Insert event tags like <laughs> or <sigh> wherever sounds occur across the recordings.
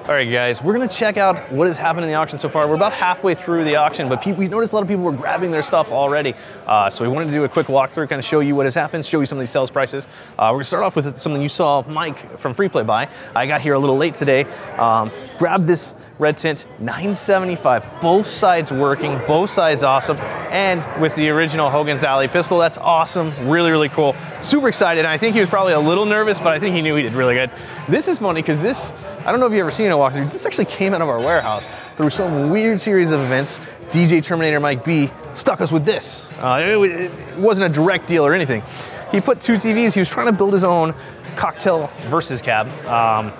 All right, guys, we're gonna check out what has happened in the auction so far. We're about halfway through the auction, but we noticed a lot of people were grabbing their stuff already. Uh, so we wanted to do a quick walkthrough, kind of show you what has happened, show you some of these sales prices. Uh, we're gonna start off with something you saw Mike from Free Play buy. I got here a little late today. Um, grabbed this red tent, 975. Both sides working, both sides awesome. And with the original Hogan's Alley pistol, that's awesome, really, really cool. Super excited, I think he was probably a little nervous, but I think he knew he did really good. This is funny, because this, I don't know if you've ever seen a walkthrough, this actually came out of our warehouse through some weird series of events. DJ Terminator Mike B stuck us with this. Uh, it, it wasn't a direct deal or anything. He put two TVs, he was trying to build his own cocktail versus cab. Um,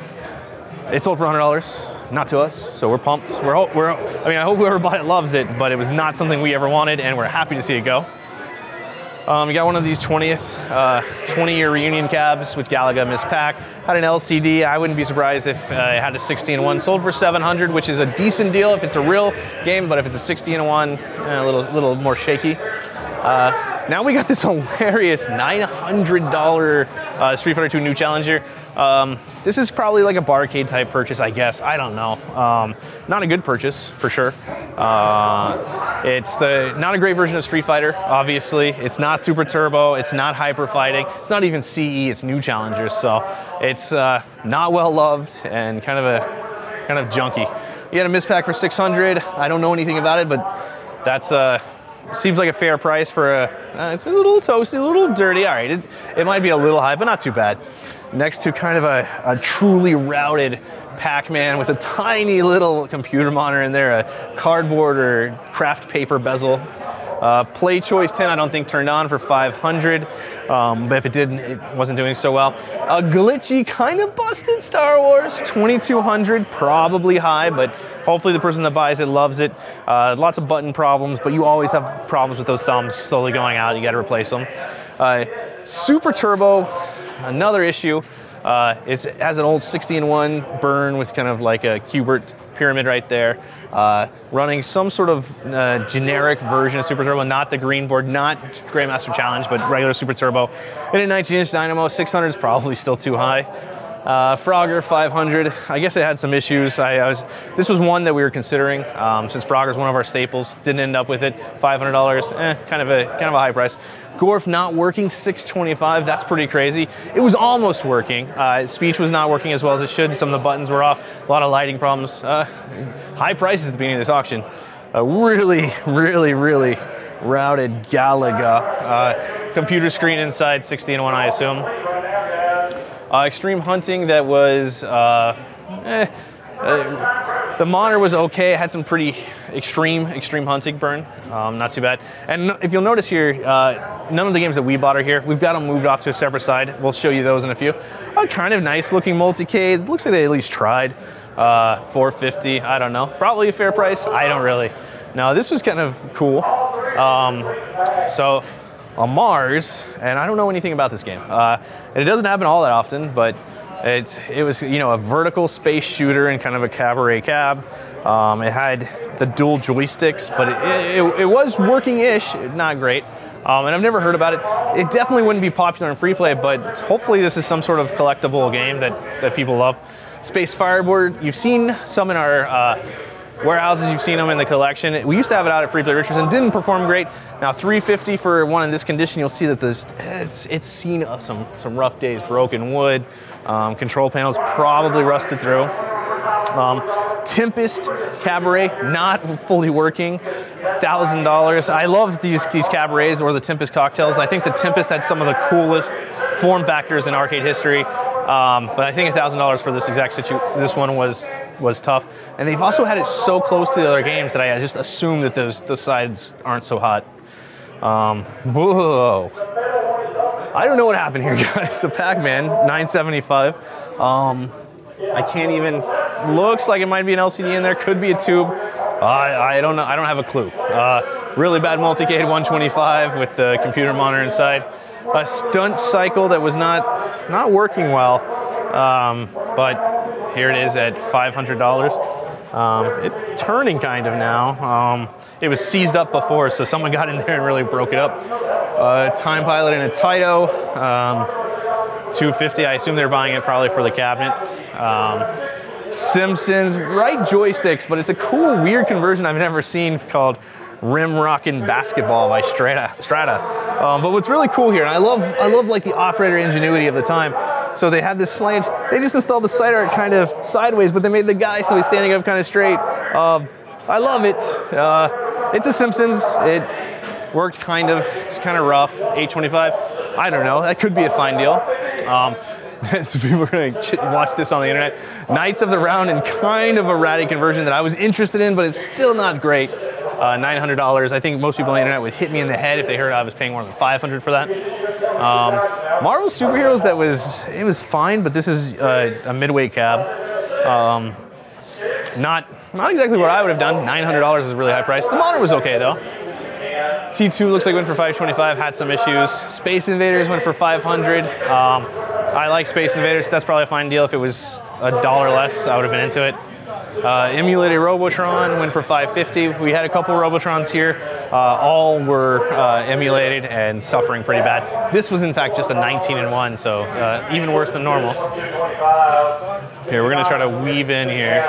it sold for $100 not to us. So we're pumped. We're, we're, I mean, I hope whoever bought it loves it, but it was not something we ever wanted, and we're happy to see it go. Um, we got one of these 20th, uh, 20 year reunion cabs with Galaga Ms. Pac. Had an LCD. I wouldn't be surprised if uh, it had a 16 1. Sold for 700, which is a decent deal if it's a real game, but if it's a 16 1, eh, a little, little more shaky. Uh, now we got this <laughs> hilarious $900 uh, Street Fighter 2 New Challenger. Um, this is probably like a barcade type purchase, I guess. I don't know. Um, not a good purchase for sure. Uh, it's the not a great version of Street Fighter, obviously. It's not Super Turbo. It's not Hyper Fighting. It's not even CE. It's New Challengers. So it's uh, not well loved and kind of a kind of junky. You had a Ms. Pac for 600. I don't know anything about it, but that's uh, Seems like a fair price for a, uh, it's a little toasty, a little dirty. All right, it, it might be a little high, but not too bad. Next to kind of a, a truly routed Pac-Man with a tiny little computer monitor in there, a cardboard or craft paper bezel. Uh, PlayChoice-10, I don't think turned on for 500. Um, but if it didn't, it wasn't doing so well. A glitchy, kind of busted Star Wars, 2200, probably high, but hopefully the person that buys it loves it. Uh, lots of button problems, but you always have problems with those thumbs slowly going out. You got to replace them. Uh, Super Turbo, another issue. Uh, it has an old 60 in 1 burn with kind of like a Q*bert pyramid right there. Uh, running some sort of uh, generic version of Super Turbo, not the green board, not Grandmaster Challenge, but regular Super Turbo. In a 19 inch dynamo, 600 is probably still too high. Uh, Frogger 500, I guess it had some issues. I, I was, this was one that we were considering um, since Frogger's one of our staples. Didn't end up with it. $500, eh, kind of a kind of a high price. Gorf not working, 625. That's pretty crazy. It was almost working. Uh, speech was not working as well as it should. Some of the buttons were off. A lot of lighting problems. Uh, high prices at the beginning of this auction. A really, really, really routed Galaga. Uh, computer screen inside, 16 1, I assume. Uh, extreme hunting that was. Uh, eh, the monitor was okay. It had some pretty extreme, extreme hunting burn. Um, not too bad. And if you'll notice here, uh, none of the games that we bought are here. We've got them moved off to a separate side. We'll show you those in a few. A kind of nice looking multicade. Looks like they at least tried. Uh, 450, I don't know. Probably a fair price. I don't really. No, this was kind of cool. Um, so on Mars, and I don't know anything about this game. Uh, it doesn't happen all that often, but it's, it was, you know, a vertical space shooter and kind of a cabaret cab. Um, it had the dual joysticks, but it, it, it was working-ish, not great. Um, and I've never heard about it. It definitely wouldn't be popular in free play, but hopefully this is some sort of collectible game that, that people love. Space Firebird, you've seen some in our uh, warehouses, you've seen them in the collection. We used to have it out at Free Play Richardson, didn't perform great. Now 350 for one in this condition, you'll see that this, it's, it's seen some, some rough days, broken wood, um, control panels probably rusted through. Um, Tempest Cabaret, not fully working, thousand dollars. I love these these cabarets or the Tempest cocktails. I think the Tempest had some of the coolest form factors in arcade history. Um, but I think thousand dollars for this exact situation, this one was was tough. And they've also had it so close to the other games that I just assume that those the sides aren't so hot. Um, whoa. I don't know what happened here, <laughs> guys. So Pac-Man, 975. Um, I can't even, looks like it might be an LCD in there, could be a tube. I, I don't know, I don't have a clue. Uh, really bad multicade 125 with the computer monitor inside. A stunt cycle that was not, not working well, um, but here it is at $500. Um, it's turning kind of now. Um, it was seized up before, so someone <laughs> got in there and really broke it up. Uh, Time Pilot and a Taito, um, 250. I assume they're buying it probably for the cabinet. Um, Simpsons, right joysticks, but it's a cool, weird conversion I've never seen called rim Rockin' basketball by Strata. Strata. Um, but what's really cool here, and I love, I love like the operator ingenuity of the time. So they had this slant. They just installed the side art kind of sideways, but they made the guy so he's standing up kind of straight. Um, I love it. Uh, it's a Simpsons. It worked kind of. It's kind of rough. 825. I don't know. That could be a fine deal. Um, <laughs> so people are going to watch this on the internet. Knights of the Round and kind of a ratty conversion that I was interested in, but it's still not great. Uh, $900. I think most people on the internet would hit me in the head if they heard I was paying more than 500 for that. Um, Marvel Superheroes, that was, it was fine, but this is uh, a midweight cab. Um, not, not exactly what I would have done. $900 is a really high price. The monitor was okay though. T2 looks like went for 525, had some issues. Space Invaders went for 500. Um, I like Space Invaders. That's probably a fine deal. If it was a dollar less, I would have been into it. Uh, emulated Robotron went for 550. We had a couple Robotrons here. Uh, all were uh, emulated and suffering pretty bad. This was in fact just a 19 and one, so uh, even worse than normal. Here, we're gonna try to weave in here.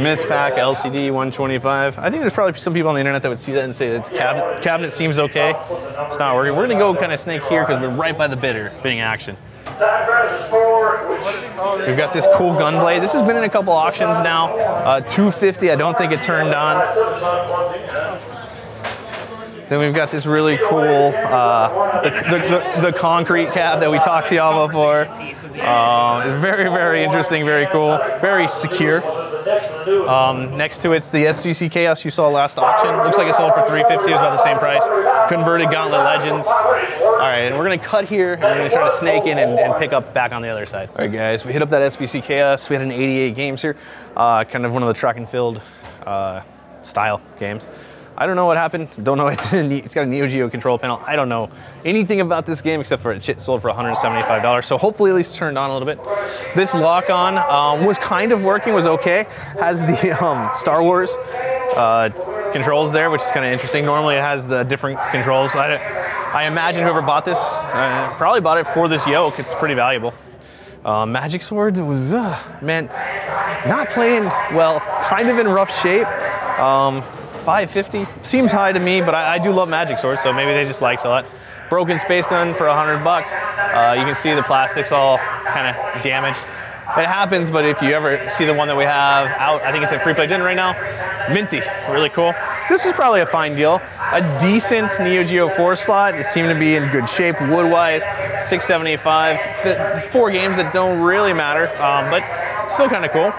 Ms. Pac LCD 125. I think there's probably some people on the internet that would see that and say that cabinet, cabinet seems okay. It's not working. We're gonna go kind of snake here because we're right by the bidder, bidding action. We've got this cool gunblade. This has been in a couple auctions now. Uh, 250, I don't think it turned on. Then we've got this really cool, uh, the, the, the, the, concrete cab that we talked to y'all before. Uh, very, very interesting, very cool, very secure. Um, next to it's the SVC Chaos you saw last auction. Looks like it sold for 350. It was about the same price. Converted Gauntlet Legends. All right, and we're gonna cut here, and we're gonna try to snake in and, and, pick up back on the other side. All right, guys, we hit up that SVC Chaos. We had an 88 games here, uh, kind of one of the track and field uh, style games. I don't know what happened. Don't know. <laughs> It's, it's got a Neo Geo control panel. I don't know anything about this game except for it sold for $175. So hopefully at least turned on a little bit. This lock on um, was kind of working, was okay. Has the <laughs> um, Star Wars uh, controls there, which is kind of interesting. Normally it has the different controls. I, I imagine whoever bought this uh, probably bought it for this yoke. It's pretty valuable. Uh, Magic Sword was, uh, man, not playing well, kind of in rough shape. Um, 550 seems high to me, but I, I do love Magic Swords, so maybe they just liked a lot. Broken Space Gun for 100 bucks. Uh, you can see the plastic's all kind of damaged. It happens, but if you ever see the one that we have out, I think it's at Free Play Denton right now, minty, really cool. This was probably a fine deal. A decent Neo Geo 4 slot. It seemed to be in good shape wood-wise, 675. The four games that don't really matter, um, but still kind of cool.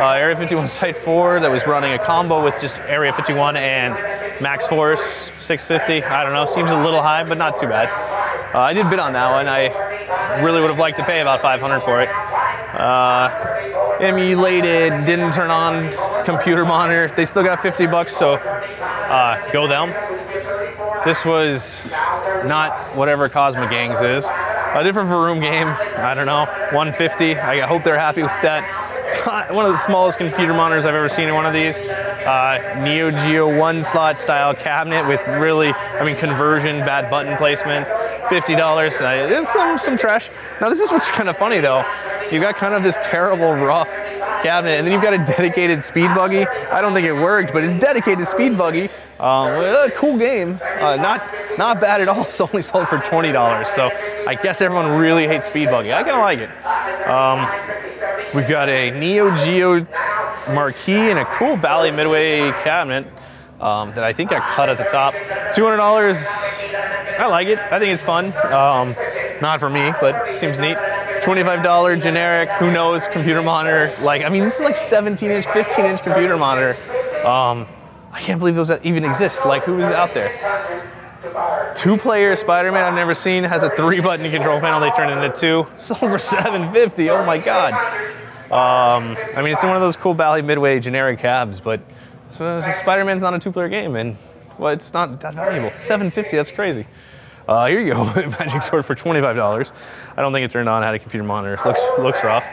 Uh, Area 51 Site 4 that was running a combo with just Area 51 and Max Force 650. I don't know, seems a little high, but not too bad. Uh, I did bid on that one. I really would have liked to pay about 500 for it. Uh, emulated, didn't turn on computer monitor. They still got 50 bucks, so uh, go them. This was not whatever Cosmic Gangs is. A different Vroom game, I don't know, 150. I hope they're happy with that. One of the smallest computer monitors I've ever seen in one of these. Uh, Neo Geo one slot style cabinet with really, I mean, conversion, bad button placement, $50. Uh, it's some, some trash. Now this is what's kind of funny though. You've got kind of this terrible rough cabinet, and then you've got a dedicated speed buggy. I don't think it worked, but it's dedicated speed buggy. Uh, cool game. Uh, not not bad at all. <laughs> It's only sold for twenty dollars, so I guess everyone really hates speed buggy. I kind of like it. Um, we've got a Neo Geo marquee and a cool Bally Midway cabinet. Um, that I think I cut at the top. $200, I like it. I think it's fun. Um, not for me, but seems neat. $25 generic, who knows, computer monitor. Like, I mean, this is like 17 inch, 15 inch computer monitor. Um, I can't believe those even exist. Like, who is out there? Two player Spider-Man I've never seen has a three button control panel. They turned into two. <laughs> For 750. Oh my God. Um, I mean, it's in one of those cool Bally Midway generic cabs, but Spider-Man's not a two player game, and well, it's not that valuable. 750. That's crazy. Uh, here you go, <laughs> Magic Sword for $25. I don't think it turned on, had a computer monitor. Looks, looks rough.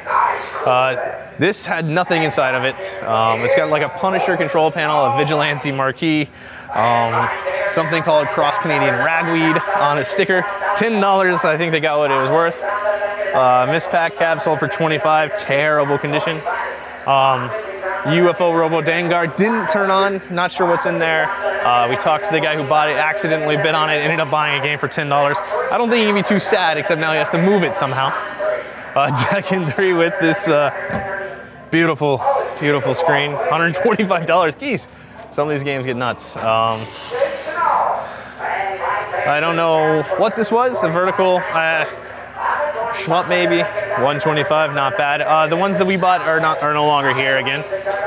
Uh, this had nothing inside of it. Um, it's got like a Punisher control panel, a Vigilante marquee, um, something called Cross Canadian Ragweed on a sticker. $10, I think they got what it was worth. Uh, Ms. Pac cab sold for 25, terrible condition. Um, UFO Robo Dangar didn't turn on, not sure what's in there. Uh, we talked to the guy who bought it, accidentally bid on it, ended up buying a game for $10. I don't think he'd be too sad, except now he has to move it somehow. Uh, <laughs> Tekken 3 with this uh, beautiful, beautiful screen, $125. Geez, some of these games get nuts. Um, I don't know what this was, a vertical. Uh, shmup maybe 125 not bad uh, the ones that we bought are not are no longer here again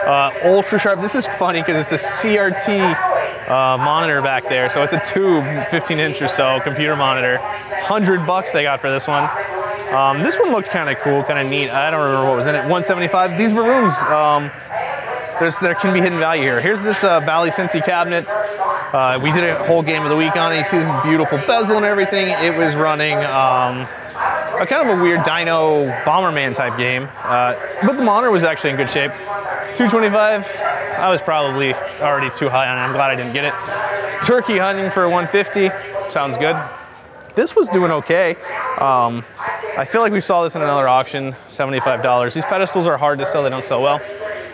uh, ultra sharp this is funny because it's the crt uh, monitor back there so it's a tube 15 inch or so computer monitor 100 bucks they got for this one um, this one looked kind of cool kind of neat i don't remember what was in it 175 these were Vrooms um, there's, there can be hidden value here. Here's this uh, Bally Sente cabinet. Uh, we did a whole game of the week on it. You see this beautiful bezel and everything. It was running um, a kind of a weird Dino Bomberman type game, uh, but the monitor was actually in good shape. 225, I was probably already too high on it. I'm glad I didn't get it. Turkey hunting for 150, sounds good. This was doing okay. Um, I feel like we saw this in another auction, $75. These pedestals are hard to sell, they don't sell well.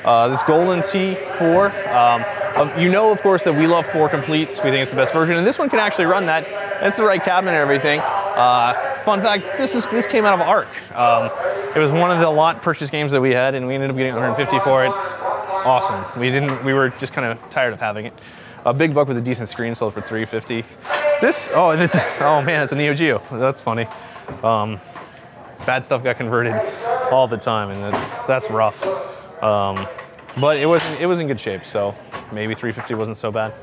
Uh, this Golden Tee Fore, um, um, you know, of course, that we love four completes. We think it's the best version, and this one can actually run that. It's the right cabinet and everything. Uh, fun fact: this is this came out of ARC. Um, it was one of the lot purchase games that we had, and we ended up getting 150 for it. Awesome. We didn't. We were just kind of tired of having it. A big buck with a decent screen sold for 350. This, oh, and it's, <laughs> oh man, it's a Neo Geo. That's funny. Um, bad stuff got converted all the time, and that's that's rough. Um, but it was it was in good shape, so maybe 350 wasn't so bad.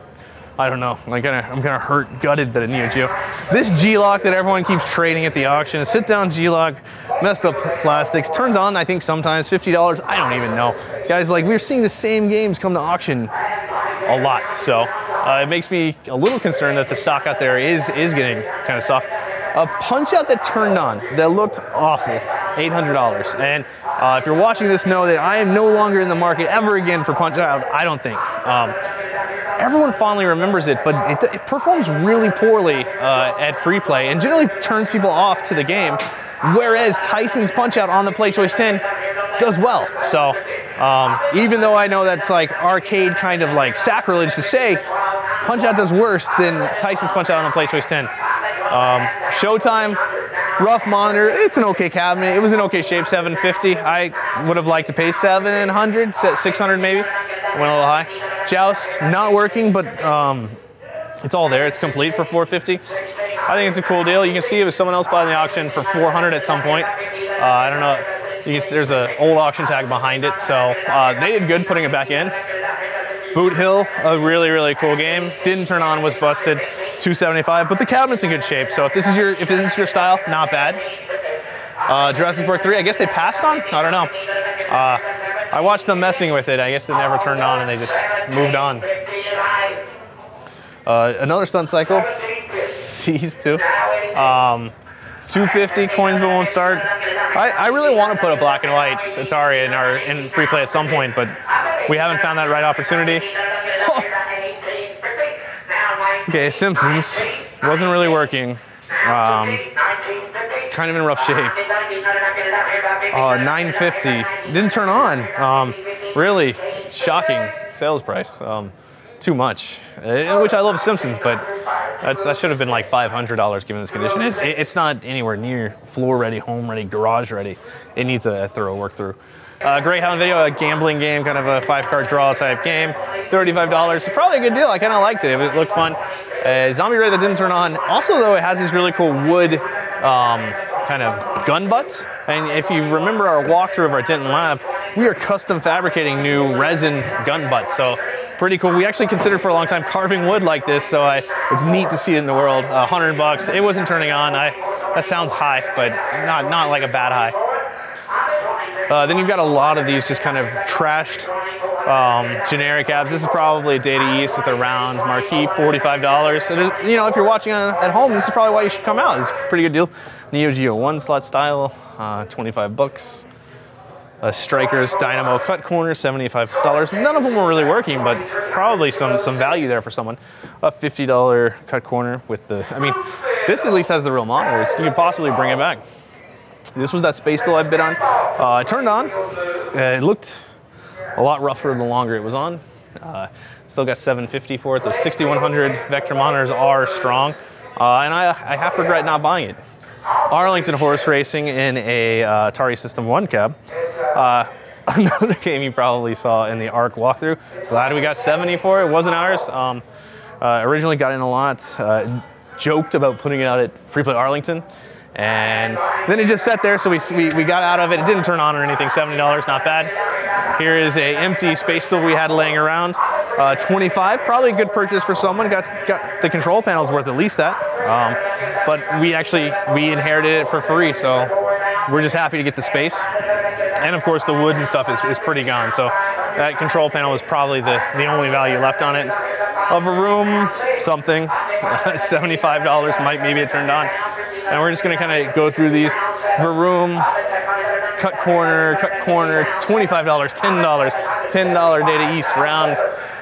I don't know. I'm gonna I'm gonna hurt gutted that a Neo Geo. This G-LOC that everyone keeps trading at the auction, a sit down G-LOC, messed up plastics, turns on I think sometimes $50. I don't even know. Guys, like we're seeing the same games come to auction a lot, so uh, it makes me a little concerned that the stock out there is is getting kind of soft. A punch out that turned on that looked awful, $800. And uh, if you're watching this, know that I am no longer in the market ever again for punch out. I don't think. Um, everyone fondly remembers it, but it, it performs really poorly uh, at free play and generally turns people off to the game. Whereas Tyson's Punch Out on the PlayChoice-10 does well. So um, even though I know that's like arcade kind of like sacrilege to say, Punch Out does worse than Tyson's Punch Out on the PlayChoice-10. Um, Showtime, rough monitor. It's an okay cabinet. It was in okay shape, 750. I would have liked to pay 700, 600 maybe. Went a little high. Joust, not working, but um, it's all there. It's complete for 450. I think it's a cool deal. You can see it was someone else buying the auction for 400 at some point. Uh, I don't know. Can, there's an old auction tag behind it, so uh, they did good putting it back in. Boot Hill, a really, really cool game. Didn't turn on, was busted. 275, but the cabinet's in good shape. So if this is your if this is your style, not bad. Uh, Jurassic Park 3, I guess they passed on. I don't know. Uh, I watched them messing with it. I guess it never turned on and they just moved on. Uh, another stunt cycle, Seas too. Um, 250 coins but won't start. I, I, really want to put a black and white Atari in our in free play at some point, but we haven't found that right opportunity. <laughs> Okay, Simpsons wasn't really working. Um, kind of in rough shape. Uh, 950 didn't turn on. Um, really shocking sales price. Um, too much, uh, which I love Simpsons, but that should have been like $500 given this condition. It, it, it's not anywhere near floor ready, home ready, garage ready. It needs a thorough work through. Uh, Greyhound Video, a gambling game, kind of a five card draw type game. $35, probably a good deal. I kind of liked it. It looked fun. Uh, Zombie Raid that didn't turn on. Also, though, it has these really cool wood um, kind of gun butts. And if you remember our walkthrough of our Denton lab, we are custom fabricating new resin gun butts. So pretty cool. We actually considered for a long time carving wood like this, so I, it's neat to see it in the world. Uh, hundred bucks. It wasn't turning on. I that sounds high, but not not like a bad high. Uh, then you've got a lot of these just kind of trashed um, generic abs. This is probably a Data East with a round marquee, $45. So you know, if you're watching at home, this is probably why you should come out. It's a pretty good deal. Neo Geo one slot style, uh, 25 bucks. Uh, Strikers Dynamo cut corner, $75. None of them were really working, but probably some some value there for someone. A $50 cut corner with the, I mean, this at least has the real monitors. You could possibly bring it back. This was that Space Duel I bid on. Uh, it turned on. It looked a lot rougher the longer it was on. Uh, still got 750 for it. Those 6100 Vector monitors are strong, uh, and I, I half regret not buying it. Arlington Horse Racing in a uh, Atari System 1 cab. Uh, <laughs> another game you probably saw in the ARC walkthrough. Glad we got 70 for it. It wasn't ours. Um, uh, originally got in a lot. Uh, joked about putting it out at Free Play Arlington. And then it just sat there, so we, we, we got out of it. It didn't turn on or anything, $70, not bad. Here is a empty Space Duel we had laying around. Uh, 25, probably a good purchase for someone. Got, got the control panel's worth at least that. Um, but we actually, we inherited it for free, so we're just happy to get the space. And of course the wood and stuff is, is pretty gone. So that control panel was probably the, the only value left on it. Of a Vroom, something, <laughs> $75 might maybe it turned on. And we're just gonna kind of go through these. Vroom, cut corner, cut corner, $25, $10, $10 data east round.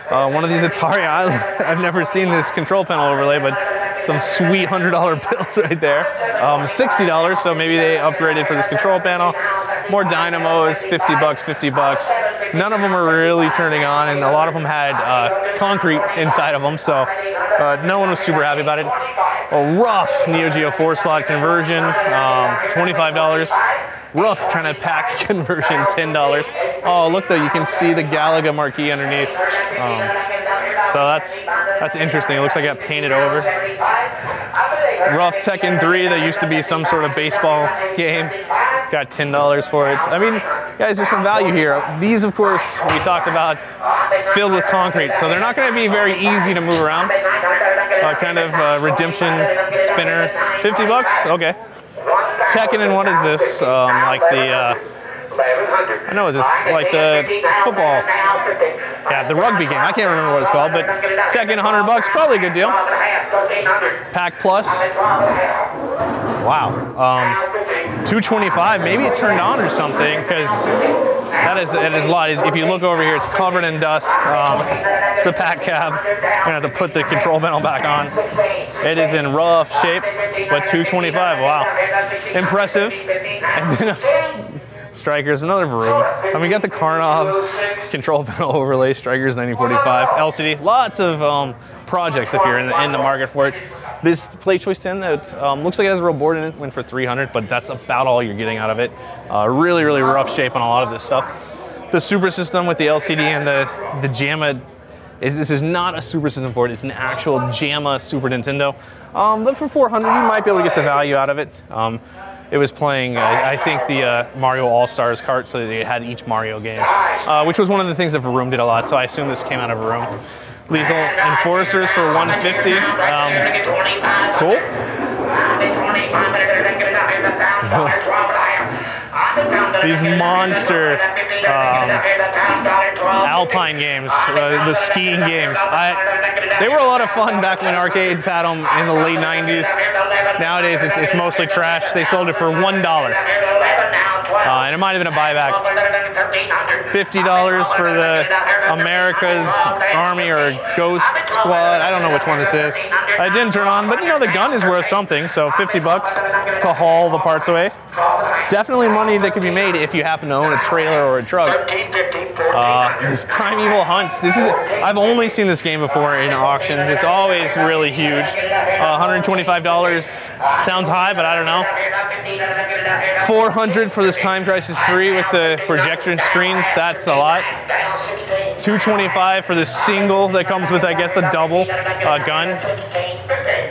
Uh, one of these Atari <laughs> I've never seen this control panel overlay, but some sweet $100 <laughs> bills right there. Um, $60, so maybe they upgraded for this control panel. More dynamos, 50 bucks, 50 bucks. None of them are really turning on, and a lot of them had uh, concrete inside of them, so uh, no one was super happy about it. A rough Neo Geo 4 slot conversion, um, $25 rough kind of pack <laughs> conversion, $10. Oh, look though, you can see the Galaga marquee underneath. Um, so that's that's interesting. It looks like it got painted over. Rough Tekken 3 that used to be some sort of baseball game. Got $10 for it. I mean, guys, there's some value here. These, of course, we talked about filled with concrete, so they're not going to be very easy to move around. Uh, kind of uh, redemption spinner. 50 bucks? Okay. Tekken and what is this? Um, like the, uh, I know this, like the football, yeah, the rugby game. I can't remember what it's called, but Tekken 100 bucks, probably a good deal. Pack Plus. Wow. Um, 225, maybe it turned on or something, because that is, that is a lot. If you look over here, it's covered in dust. Um, it's a pack cab. You're gonna have to put the control panel back on. It is in rough shape, but 225, wow. Impressive. And then Strikers, another Vroom. And we got the Karnov control panel <laughs> overlay, Strikers 1945, LCD. Lots of um, projects if you're in the, in the market for it. This PlayChoice-10 that um, looks like it has a real board in it, went for 300, but that's about all you're getting out of it. Uh, really, really rough shape on a lot of this stuff. The Super System with the LCD and the, the JAMMA this is not a Super System port, it's an actual JAMMA Super Nintendo. Um, but for 400, you might be able to get the value out of it. Um, it was playing, uh, I think, the uh, Mario All-Stars cart, so they had each Mario game, uh, which was one of the things that Vroom did a lot, so I assume this came out of Vroom. Lethal Enforcers for 150. Um, cool. <laughs> These monster um, Alpine games, uh, the skiing games. I, they were a lot of fun back when arcades had them in the late 90s. Nowadays, it's, it's mostly trash. They sold it for $1. Uh, and it might have been a buyback. $50 for the America's Army or Ghost Squad. I don't know which one this is. I didn't turn on, but you know, the gun is worth something. So 50 bucks to haul the parts away. Definitely money that could be made if you happen to own a trailer or a truck. Uh, this Primeval Hunt. This is I've only seen this game before in auctions. It's always really huge. Uh, $125 sounds high, but I don't know. 400 for this Time Crisis 3 with the projection screens. That's a lot. 225 for the single that comes with, I guess, a double uh, gun.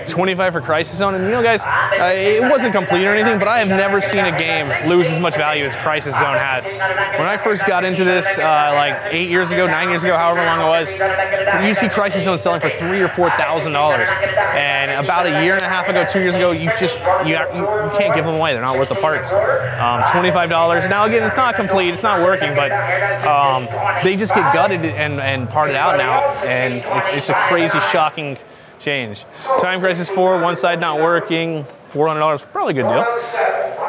25 for Crisis Zone. And you know, guys, uh, it wasn't complete or anything, but I have never seen a game lose as much value as Crisis Zone has. When I first got into this, uh, like eight years ago, nine years ago, however long it was, you see Crisis Zone selling for three or four thousand dollars. And about a year and a half ago, two years ago, you just you, you can't give them away. They're not worth the parts. Um, $25. Now again, it's not complete, it's not working, but um, they just get gutted and, and parted out now, and it's, it's a crazy, shocking change. Time Crisis 4, one side not working, $400, probably a good deal.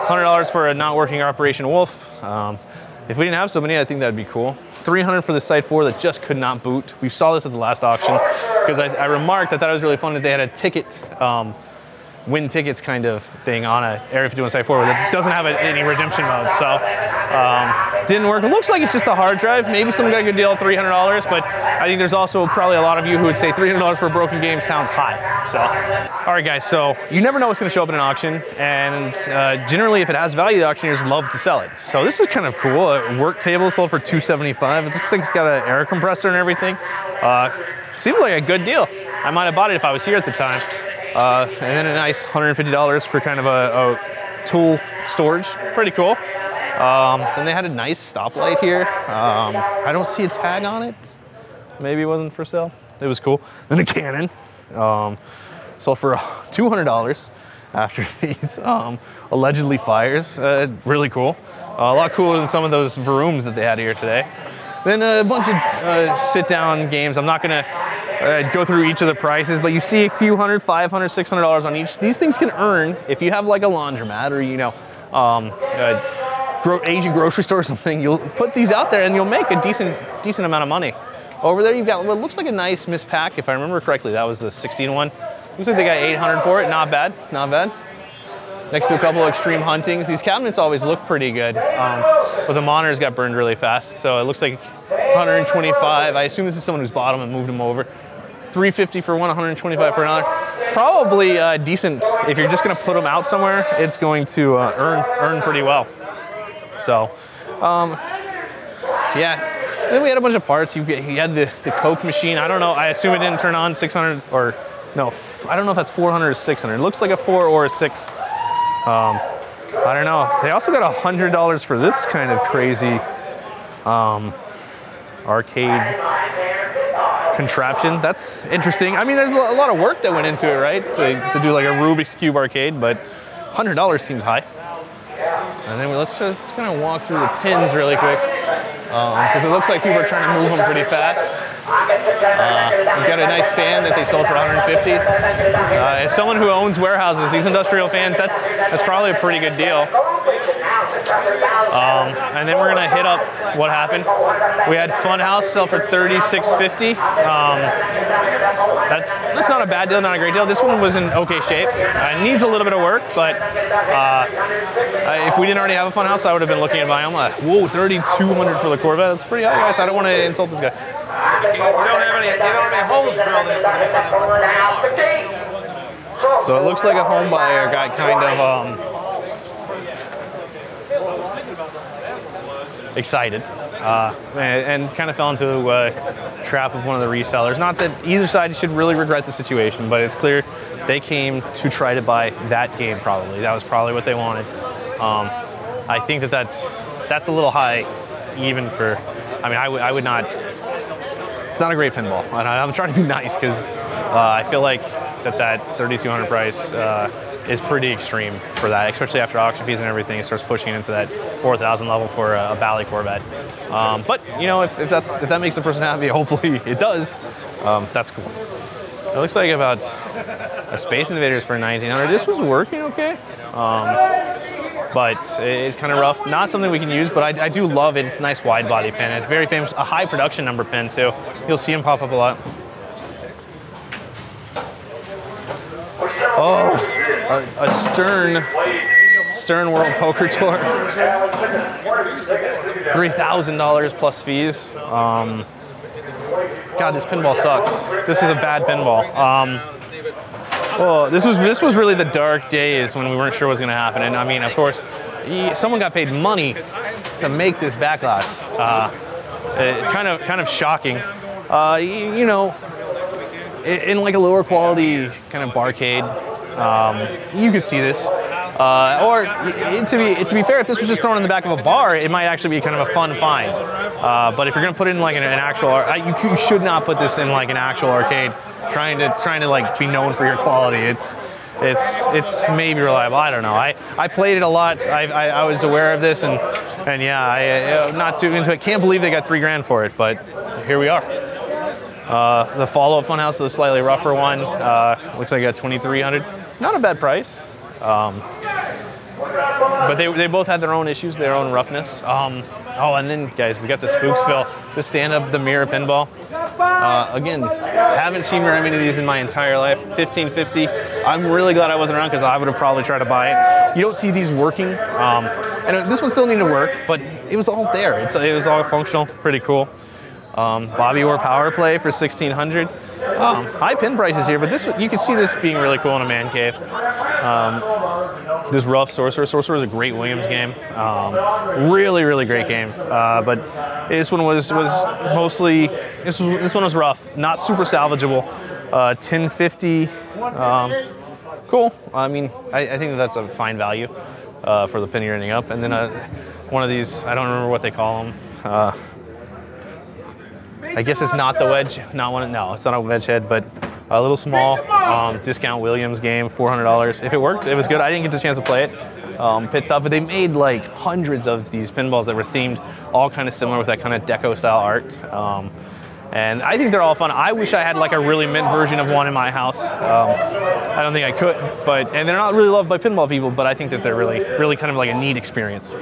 $100 for a not working Operation Wolf. Um, if we didn't have so many, I think that'd be cool. 300 for the Site 4 that just could not boot. We saw this at the last auction because I, I, remarked I thought it was really fun that they had a ticket um, win tickets kind of thing on a Area 51 Site 4 that doesn't have a, any redemption mode. So um, didn't work. It looks like it's just a hard drive. Maybe someone got a good deal at $300, but I think there's also probably a lot of you who would say $300 for a broken game sounds high. So, all right, guys. So you never know what's going to show up in an auction, and uh, generally, if it has value, the auctioneers love to sell it. So this is kind of cool. A work table sold for 275. It looks like it's got an air compressor and everything. Uh, seems like a good deal. I might have bought it if I was here at the time. Uh, and then a nice $150 for kind of a, a tool storage. Pretty cool. Um, then they had a nice stoplight here. Um, I don't see a tag on it. Maybe it wasn't for sale. It was cool. Then a Cannon. Um, sold for <laughs> $200 after <laughs> fees. Um, allegedly fires. Uh, really cool. Uh, a lot cooler than some of those Vrooms that they had here today. Then a bunch of uh, sit-down games. I'm not gonna uh, go through each of the prices, but you see a few hundred, 500, 600 dollars on each. These things can earn if you have like a laundromat or you know, um, a gro Asian grocery store or something. You'll put these out there and you'll make a decent, decent amount of money. Over there, you've got what looks like a nice Ms. Pac. If I remember correctly, that was the 16 one. Looks like they got 800 for it. Not bad, not bad next to a couple of extreme huntings. These cabinets always look pretty good, um, but the monitors got burned really fast. So it looks like 125. I assume this is someone who's bought them and moved them over. 350 for one, 125 for another. Probably uh, decent. If you're just going to put them out somewhere, it's going to uh, earn earn pretty well. So, um, yeah. then we had a bunch of parts. You, you had the, the Coke machine. I don't know. I assume it didn't turn on 600 or no. I don't know if that's 400 or 600. It looks like a four or a six. Um, I don't know. They also got $100 for this kind of crazy um, arcade contraption. That's interesting. I mean, there's a lot of work that went into it, right? To, to do like a Rubik's Cube arcade, but $100 seems high. And then let's just kind of walk through the pins really quick because um, it looks like people are trying to move them pretty fast. Uh, we've got a nice fan that they sold for 150. Uh, as someone who owns warehouses, these industrial fans, that's that's probably a pretty good deal. Um, and then we're gonna hit up what happened. We had Funhouse sell for 36.50. Um, that's, that's not a bad deal, not a great deal. This one was in okay shape. Uh, it needs a little bit of work, but uh, if we didn't already have a fun house, I would have been looking at. Uh, whoa, 3,200 for the Corvette. That's pretty high, guys. I don't want to insult this guy. You don't have any, you don't have any holes drilled in So it looks like a home buyer got kind of um, excited uh, and, and, kind of fell into a trap of one of the resellers. Not that either side should really regret the situation, but it's clear they came to try to buy that game probably. That was probably what they wanted. Um, I think that that's, that's a little high even for, I mean, I, I would not it's not a great pinball. And I'm trying to be nice because uh, I feel like that that 3200 price uh, is pretty extreme for that, especially after auction fees and everything. It starts pushing into that 4,000 level for a, Bally Corvette. Um, but you know, if, if, that's if that makes the person happy, <laughs> hopefully it does. Um, that's cool. It looks like about a Space Invaders for 1900. This was working okay. Um, but it's kind of rough. Not something we can use, but I, I, do love it. It's a nice wide body pin. It's very famous, a high production number pin too. You'll see them pop up a lot. Oh, a, a Stern, Stern World Poker Tour. $3,000 plus fees. Um, God, this pinball sucks. This is a bad pinball. Um, well, this was this was really the dark days when we weren't sure what was going to happen, and I mean, of course, someone got paid money to make this back glass. Uh, kind of kind of shocking. Uh, you, you, know, in, like a lower quality kind of barcade, um, you could see this. Uh, or to be to be fair, if this was just thrown in the back of a bar, it might actually be kind of a fun find. Uh, but if you're gonna put it in like an, an actual, you, you should not put this in like an actual arcade trying to trying to like be known for your quality. It's it's it's maybe reliable. I don't know. I, I played it a lot. I, I, I was aware of this and and yeah, I, am not too into it. Can't believe they got three grand for it, but here we are. Uh, the follow-up Funhouse is a slightly rougher one. Uh, looks like a 2300. Not a bad price. Um, but they, they both had their own issues, their own roughness. Um, oh, and then guys, we got the Spooksville, the stand-up, the mirror pinball. Uh, again, haven't seen very many of these in my entire life. 1550. I'm really glad I wasn't around because I would have probably tried to buy it. You don't see these working, um, and this one still needed to work, but it was all there. It's, it was all functional, pretty cool. Um, Bobby Orr power play for 1600. Um, high pin prices here, but this you can see this being really cool in a man cave. Um, this rough sorcerer. Sorcerer is a great Williams game. Um, really, really great game. Uh, but this one was was mostly this was this one was rough, not super salvageable. Uh, 1050. Um, cool. I mean, I, I, think that that's a fine value uh, for the pin you're ending up. And then uh, one of these, I don't remember what they call them. I guess it's not the wedge, not one. No, it's not a wedge head, but a little small um, discount Williams game, $400. If it worked, it was good. I didn't get the chance to play it. Um, pit stop, but they made like hundreds of these pinballs that were themed, all kind of similar with that kind of deco style art. Um, and I think they're all fun. I wish I had like a really mint version of one in my house. Um, I don't think I could, but and they're not really loved by pinball people, but I think that they're really, really kind of like a neat experience.